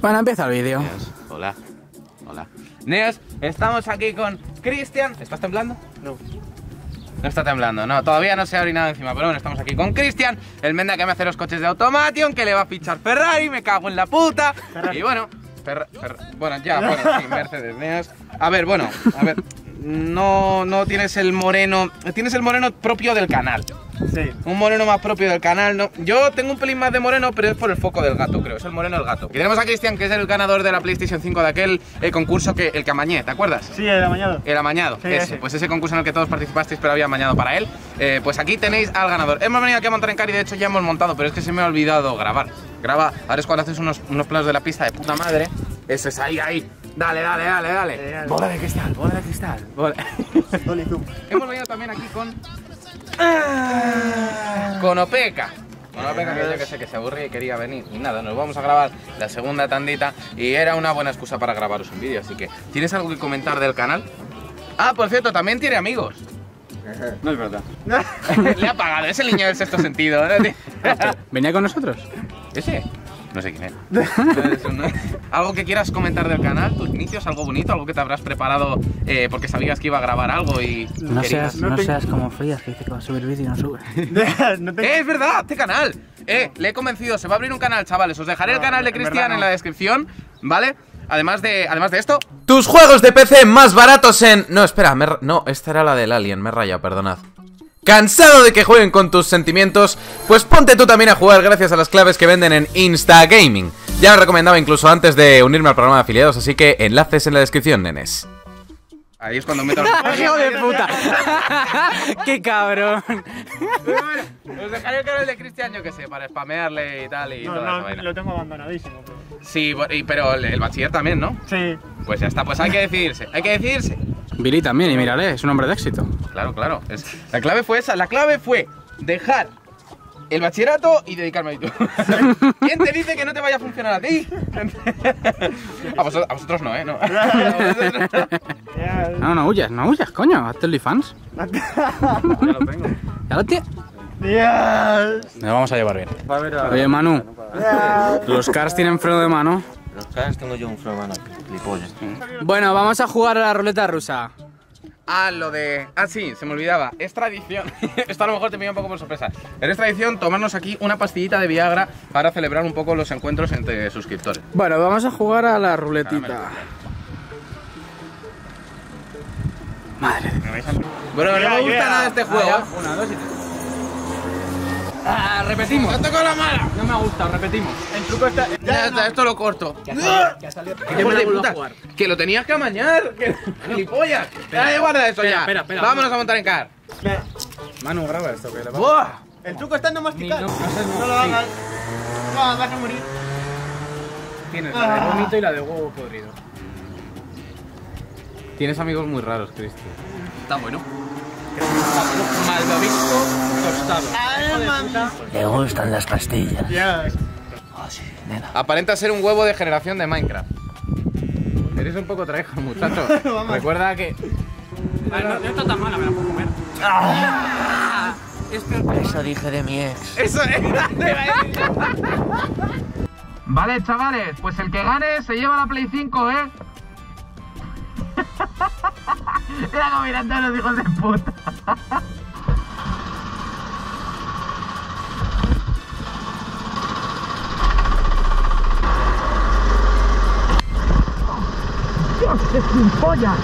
Bueno, empieza el vídeo. Neos, hola. Hola. Neos, estamos aquí con Cristian. ¿Estás temblando? No. No está temblando, no, todavía no se ha orinado encima, pero bueno, estamos aquí con Cristian, el menda que me hace los coches de Automation, que le va a fichar Ferrari, me cago en la puta. Y bueno, Ferra- Ferra- bueno, ya, bueno, sí, Mercedes, Neos. A ver, bueno, a ver, no, no tienes el moreno, tienes el moreno propio del canal. Sí. Un moreno más propio del canal, ¿no? Yo tengo un pelín más de moreno, pero es por el foco del gato, creo. Es el moreno del gato. Y tenemos a Cristian, que es el ganador de la PlayStation 5 de aquel eh, concurso que el que amañé, ¿te acuerdas? Sí, el amañado. El amañado, Sí, ese. ese. Pues ese concurso en el que todos participasteis, pero había amañado para él. Eh, pues aquí tenéis al ganador. Hemos venido aquí a montar en car y de hecho ya hemos montado, pero es que se me ha olvidado grabar. Graba, ahora es cuando haces unos, unos planos de la pista de puta madre. Eso es ahí, ahí. Dale, dale, dale, dale. Dale, dale. Bola de cristal, bola de cristal. bola-. Hemos venido también aquí con. Con Opeca. Con Opeca, que yo que sé que se aburría y quería venir. Y nada, nos vamos a grabar la segunda tandita. Y era una buena excusa para grabaros un vídeo. Así que, ¿tienes algo que comentar del canal? Ah, por cierto, también tiene amigos. No es verdad. Le ha pagado, es el niño del sexto sentido. ¿no? ¿Venía con nosotros? ¿Ese? No sé quién es. ¿Algo que quieras comentar del canal? ¿Tus inicios? ¿Algo bonito? ¿Algo que te habrás preparado eh, porque sabías que iba a grabar algo y No querías- seas, no no te- seas como Frías, que dice que va a subir vídeo y no sube. no te... ¡Eh, es verdad! ¡Este canal! ¡Eh! Le he convencido, se va a abrir un canal, chavales. Os dejaré el canal de en verdad Cristian no. en la descripción, ¿vale? Además de, además de esto. Tus juegos de PC más baratos en. No, espera, me he ra- no, esta era la del Alien, me he rayado, perdonad. ¿Cansado de que jueguen con tus sentimientos? Pues ponte tú también a jugar gracias a las claves que venden en Insta Gaming. Ya lo recomendaba incluso antes de unirme al programa de afiliados, así que enlaces en la descripción, nenes. Ahí es cuando meto ¡Hijo de puta! ¡Qué cabrón! Os dejaré el canal de Cristian, yo que sé, para spamearle y tal y No, toda esa no, vaina. lo tengo abandonadísimo. pero- Sí, pero el, el bachiller también, ¿no? Sí. Pues ya está, pues hay que decidirse, hay que decidirse. Billy también, y mírale, es un hombre de éxito. Claro, claro. es- la clave fue esa, la clave fue dejar el bachillerato y dedicarme a YouTube. ¿Quién te dice que no te vaya a funcionar a ti? a, vosotros, a vosotros no, ¿eh? No. No. No, huyas, no huyas, coño. Hazte OnlyFans. Ya lo tengo. Ya lo tienes. Dios. Nos vamos a llevar bien. Oye, Manu, los cars tienen freno de mano. Los tengo yo un clipollas. Bueno, vamos a jugar a la ruleta rusa. Ah, lo de. Ah, sí, se me olvidaba. Es tradición. Esto a lo mejor te pilla un poco por sorpresa. Pero es tradición tomarnos aquí una pastillita de Viagra para celebrar un poco los encuentros entre suscriptores. Bueno, vamos a jugar a la ruletita. Madre de Bueno, no me gusta nada este juego. Una, dos y tres. Ah, repetimos. ¡No toco la mala! No me ha gustado, repetimos. El truco está. Ya está, esto lo corto. Que ha salido. Que lo tenías que amañar. Que gilipollas. Ya, guarda eso Espera, ya. espera, espera. Vámonos a montar en car. Manu, graba esto, que le va ¡Buah! El truco está en no masticar. No, no no. No lo hagas. No, vas a morir. Tienes la de vómito y la de huevo podrido. Tienes amigos muy raros, Cristi. Está bueno. Malvavisco tostado. Le gustan las pastillas. Dios. Aparenta ser un huevo de generación de Minecraft. Eres un poco traejo, muchacho. Recuerda que. Ah, no, no está tan mala, me la puedo comer. Es peor. Eso dije de mi ex. Eso es. Vale, chavales, pues el que gane se lleva la Play 5, ¿eh? Mira cómo miran todos los hijos de puta. Dios, es un polla.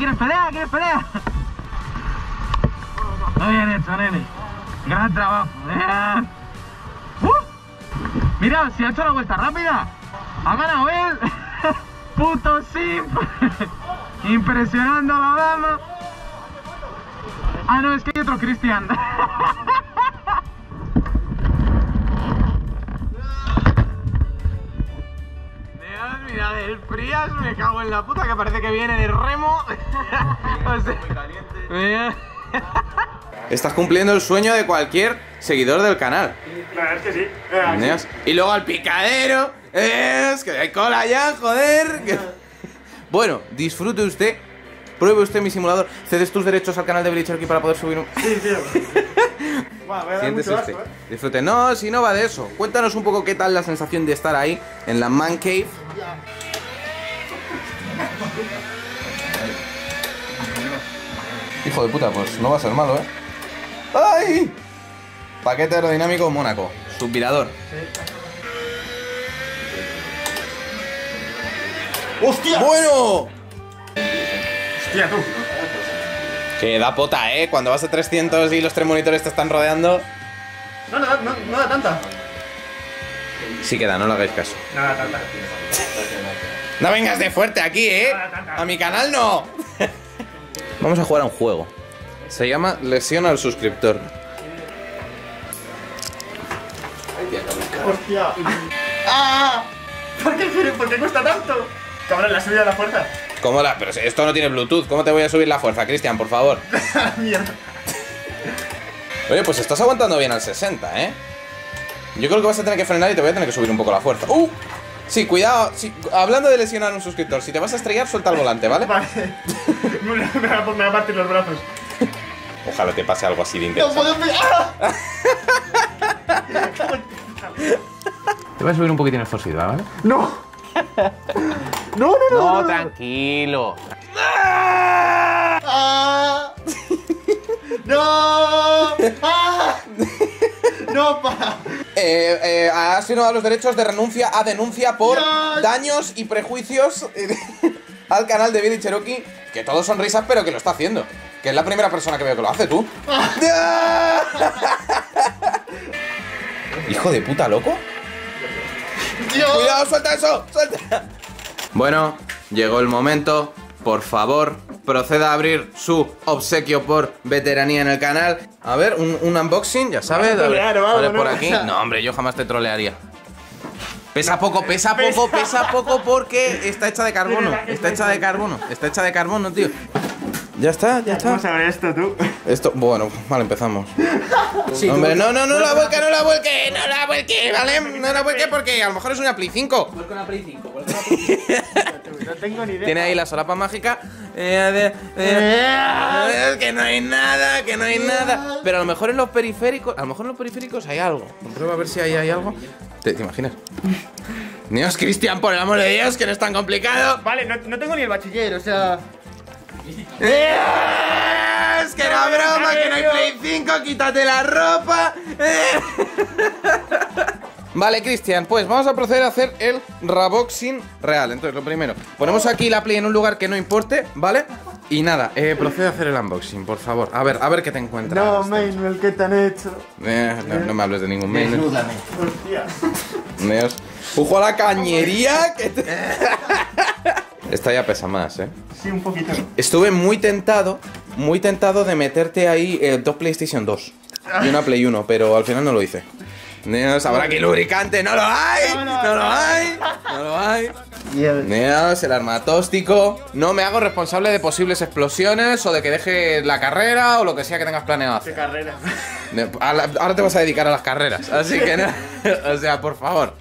¿Quieres pelea? ¿Quieres pelea? Muy bien hecho, nene. Gran trabajo. Bien. ¡Uh! Mira, si ha hecho la vuelta rápida. Ha ganado él. Puto simp. Impresionando a la dama. Ah, no, es que hay otro Cristian. mira, el Prias, me cago en la puta que parece que viene de remo. o sea, mira. Estás cumpliendo el sueño de cualquier seguidor del canal. La verdad es que sí. ¿Neos? Y luego al picadero. Es que hay cola ya, joder. que- Bueno, disfrute usted. Pruebe usted mi simulador. Cedes tus derechos al canal de Cherokee para poder subir un. Sí, sí. Bueno, voy a dar Siéntese mucho usted. asco, ¿eh? Disfrute. No, si no va de eso. Cuéntanos un poco qué tal la sensación de estar ahí, en la Man Cave. Hijo de puta, pues no va a ser malo, ¿eh? ¡Ay! Paquete aerodinámico Mónaco. Subvirador. ¡Hostia! ¡Bueno! ¡Hostia, tú! Que da pota, ¿eh? Cuando vas a 300 y los tres monitores te están rodeando. No, no, no, no da tanta. Sí queda, no le hagáis caso. No da tanta. No vengas de fuerte aquí, ¿eh? A mi canal no. Vamos a jugar a un juego. Se llama Lesión al suscriptor. ¡Hostia! ¡Ah! ¿Por qué, ¿Por qué cuesta tanto? Cabrón, la subida de la fuerza. ¿Cómo la? Pero si esto no tiene Bluetooth. ¿Cómo te voy a subir la fuerza, Cristian, por favor? Mierda. Oye, pues estás aguantando bien al 60, ¿eh? Yo creo que vas a tener que frenar y te voy a tener que subir un poco la fuerza. ¡Uh! Sí, cuidado. Sí, hablando de lesionar a un suscriptor, si te vas a estrellar, suelta el volante, ¿vale? Vale. me, va a- me va a partir los brazos. Ojalá te pase algo así de ¡No interesante. puedo ¡Ah! Te voy a subir un poquitín el force ¿vale? ¡No! ¡No, no, no! No, tranquilo. ¡Ah! ¡No! ¡Ah! ¡No, pa! Eh, eh, has firmado los derechos de renuncia a denuncia por Dios. daños y prejuicios al canal de Billy Cherokee. Que todos son risas, pero que lo está haciendo. Que es la primera persona que veo que lo hace, tú. Hijo de puta, loco. ¡Dios! Cuidado, suelta eso, suelta. Bueno, llegó el momento. Por favor, proceda a abrir su obsequio por veteranía en el canal. A ver, un, un unboxing, ya sabes. Vamos a trolear, Abre- vamos, ¿no? por aquí. No, hombre, yo jamás te trolearía. Pesa poco, pesa poco, pesa poco porque está hecha de carbono. Está hecha de carbono, está hecha de carbono, tío. Ya está, ya está. Vamos a ver esto, tú. Esto, bueno, vale, empezamos. Hombre, no, no, no la vuelque, no la vuelque, no la vuelque, ¿vale? No la vuelque porque a lo mejor es una Play 5. No tengo ni idea. Tiene ahí la solapa mágica. Eh, de- de- es que no hay nada, que no hay nada. Pero a lo mejor en los periféricos, a lo mejor en los periféricos hay algo. Prueba a ver si ahí hay algo. ¿Te, te imaginas? Dios, Cristian, por el amor de Dios, que no es tan complicado. Vale, no, no tengo ni el bachiller, o sea. Eh, Es que era broma, que no hay Play 5, quítate la ropa. Vale, Cristian, pues vamos a proceder a hacer el Raboxing real. Entonces, lo primero, ponemos aquí la Play en un lugar que no importe, ¿vale? Y nada, eh, procede a hacer el unboxing, por favor. A ver, a ver qué te encuentras. No, Manuel, ¿qué te han hecho? Eh, no, no me hables de ningún mail. Hostia. Dios. Pujo a la cañería. que te- Esta ya pesa más, ¿eh? Sí, un poquito. Estuve muy tentado, muy tentado de meterte ahí eh, dos PlayStation 2 y una Play 1, pero al final no lo hice. Neos, habrá que lubricante, no lo hay, no, No, no, lo hay, no lo hay. Neos, el armatóstico. No me hago responsable de posibles explosiones o de que deje la carrera o lo que sea que tengas planeado Qué hacer. carrera. Ahora te vas a dedicar a las carreras, así que no. O sea, por favor.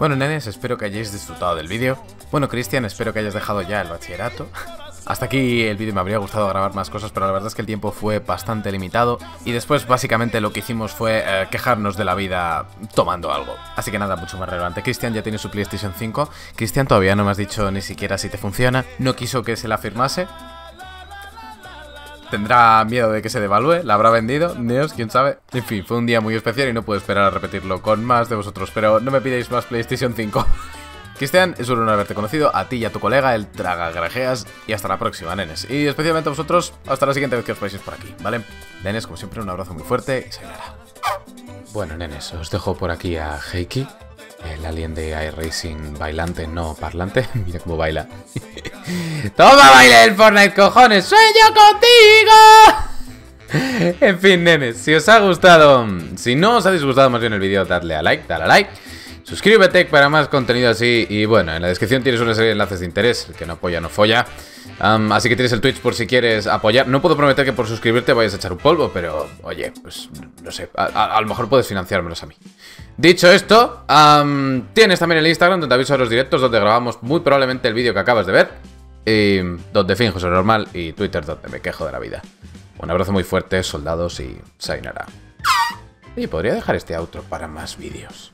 Bueno, nenes, espero que hayáis disfrutado del vídeo. Bueno, Cristian, espero que hayas dejado ya el bachillerato. Hasta aquí el vídeo me habría gustado grabar más cosas, pero la verdad es que el tiempo fue bastante limitado. Y después, básicamente, lo que hicimos fue eh, quejarnos de la vida tomando algo. Así que nada, mucho más relevante. Cristian ya tiene su PlayStation 5. Cristian todavía no me has dicho ni siquiera si te funciona. No quiso que se la firmase. Tendrá miedo de que se devalúe, la habrá vendido, Dios, quién sabe. En fin, fue un día muy especial y no puedo esperar a repetirlo con más de vosotros, pero no me pidáis más PlayStation 5. Cristian, es un honor haberte conocido, a ti y a tu colega, el Tragagrajeas, y hasta la próxima, nenes. Y especialmente a vosotros, hasta la siguiente vez que os paséis por aquí, ¿vale? Nenes, como siempre, un abrazo muy fuerte y sayonara. Bueno, nenes, os dejo por aquí a Heiki, el alien de iRacing bailante, no parlante. Mira cómo baila. ¡Toma, baile el Fortnite, cojones! ¡Sueño contigo! en fin, nenes, si os ha gustado, si no os ha disgustado más bien el vídeo, dadle a like, dale a like. Suscríbete para más contenido así y bueno, en la descripción tienes una serie de enlaces de interés, el que no apoya no folla. Así que tienes el Twitch por si quieres apoyar. No puedo prometer que por suscribirte vayas a echar un polvo, pero oye, pues no sé, a, lo mejor puedes financiármelos a mí. Dicho esto, tienes también el Instagram donde aviso a los directos, donde grabamos muy probablemente el vídeo que acabas de ver, donde finjo ser normal, y Twitter donde me quejo de la vida. Un abrazo muy fuerte, soldados, y sayonara. Y podría dejar este outro para más vídeos.